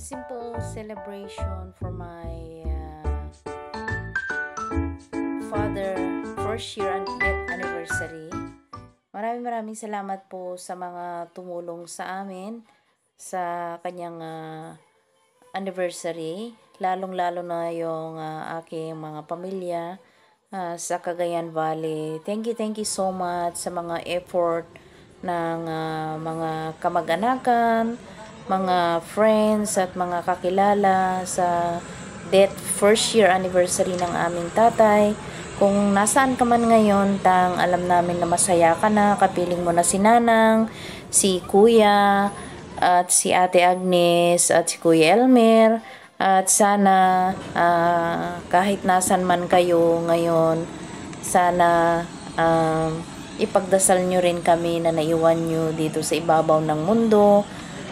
simple celebration for my uh, father first year an- death anniversary. Maraming maraming salamat po sa mga tumulong sa amin sa kanyang ah, anniversary. Lalong-lalo na yung ah, aking mga pamilya ah, sa Cagayan Valley. Thank you, thank you so much sa mga effort ng ah, mga kamag-anakan, mga friends at mga kakilala sa death first year anniversary ng aming tatay. Kung nasaan ka man ngayon, tang alam namin na masaya ka na, kapiling mo na si Nanang, si Kuya, at si Ate Agnes, at si Kuya Elmer, at sana ah, kahit nasan man kayo ngayon, sana um, ipagdasal nyo rin kami na naiwan nyo dito sa ibabaw ng mundo.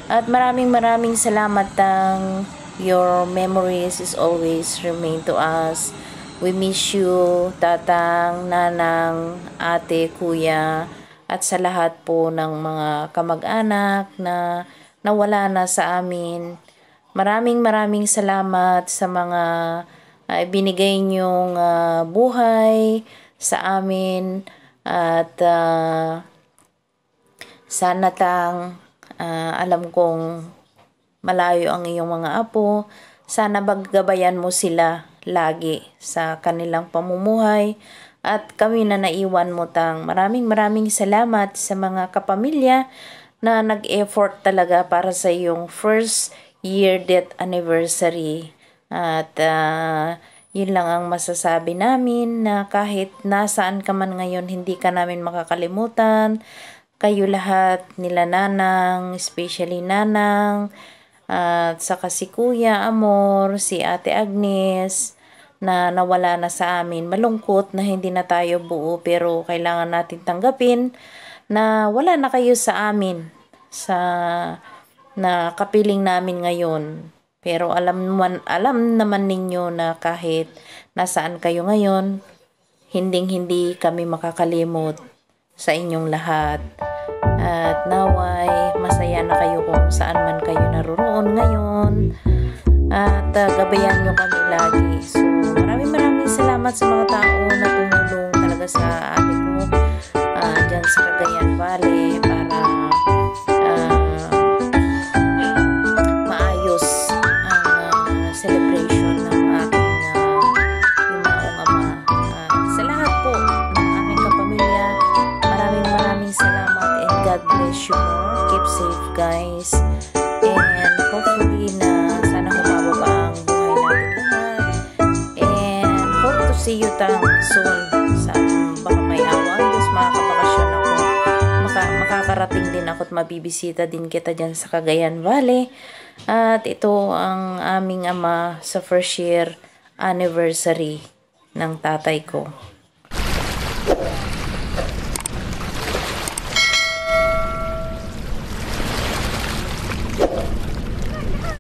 At maraming maraming salamat tang your memories is always remain to us. We miss you, tatang, nanang, ate, kuya, at sa lahat po ng mga kamag-anak na nawala na sa amin. Maraming maraming salamat sa mga uh, binigay niyong ah, buhay sa amin at ah, sana tang ah, alam kong malayo ang iyong mga apo. Sana baggabayan mo sila lagi sa kanilang pamumuhay at kami na naiwan mo tang. Maraming maraming salamat sa mga kapamilya na nag-effort talaga para sa iyong first year death anniversary. At ah, yun lang ang masasabi namin na kahit nasaan ka man ngayon, hindi ka namin makakalimutan. Kayo lahat, nila Nanang, especially Nanang, at saka si Kuya Amor, si Ate Agnes, na nawala na sa amin. Malungkot na hindi na tayo buo pero kailangan natin tanggapin na wala na kayo sa amin sa na kapiling namin ngayon. Pero alam naman, alam naman ninyo na kahit nasaan kayo ngayon, hinding hindi kami makakalimot sa inyong lahat. At naway, masaya na kayo kung saan man kayo naroroon ngayon. At uh, gabayan nyo kami lagi. So, maraming maraming salamat sa mga tao na tumulong talaga sa ate ko uh, dyan sa Cagayan Valley God bless you more. Keep safe guys. And hopefully na sana humaba pa ang buhay natin lahat. And hope to see you tang soon sa baka may awa ang Diyos makakabakasyon ako. Maka, makakarating din ako at mabibisita din kita dyan sa Cagayan Valley. At ito ang aming ama sa first year anniversary ng tatay ko.